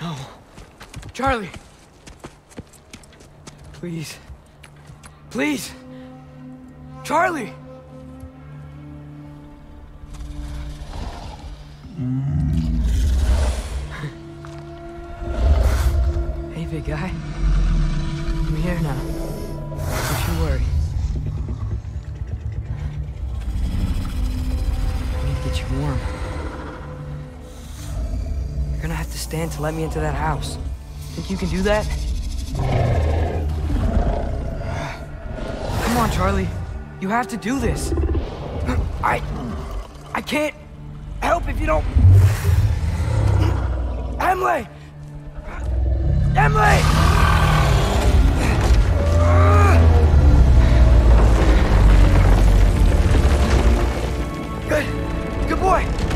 No. Chaurli. Please. Please. Chaurli. hey, big guy. I'm here now. Don't you worry. I need to get you warm. To stand to let me into that house. Think you can do that? Come on, Chaurli. You have to do this. I... I can't help if you don't... Emily! Emily! Good. Good boy.